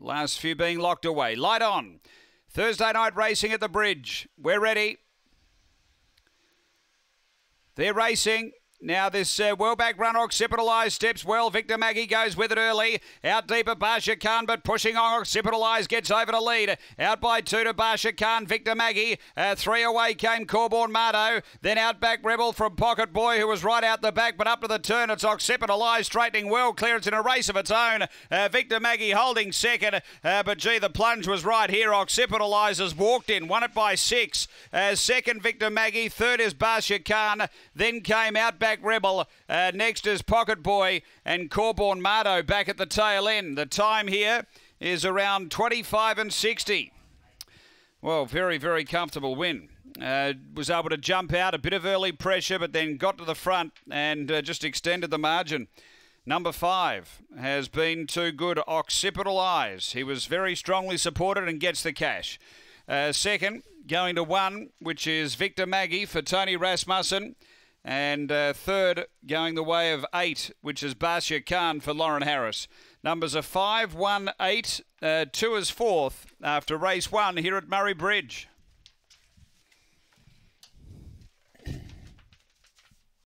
Last few being locked away. Light on. Thursday night racing at the bridge. We're ready. They're racing. Now this uh, well back run Occipital steps well. Victor Maggie goes with it early. Out deep at Basha Khan, but pushing on Occipital gets over to lead. Out by two to Basha Khan. Victor Maggie. Uh, three away came Corborn Mardo. Then out back Rebel from Pocket Boy, who was right out the back, but up to the turn. It's Occipital straightening well. Clearance in a race of its own. Uh, Victor Maggie holding second, uh, but gee, the plunge was right here. Occipital has walked in, won it by six. Uh, second, Victor Maggie. Third is Basha Khan. Then came out back back Rebel. Uh, next is Pocket Boy and Corborn Mardo back at the tail end. The time here is around 25 and 60. Well, very, very comfortable win. Uh, was able to jump out, a bit of early pressure, but then got to the front and uh, just extended the margin. Number five has been too good. Occipital Eyes. He was very strongly supported and gets the cash. Uh, second, going to one, which is Victor Maggie for Tony Rasmussen. And uh, third, going the way of eight, which is Basia Khan for Lauren Harris. Numbers are five, one, eight. Uh, two is fourth after race one here at Murray Bridge.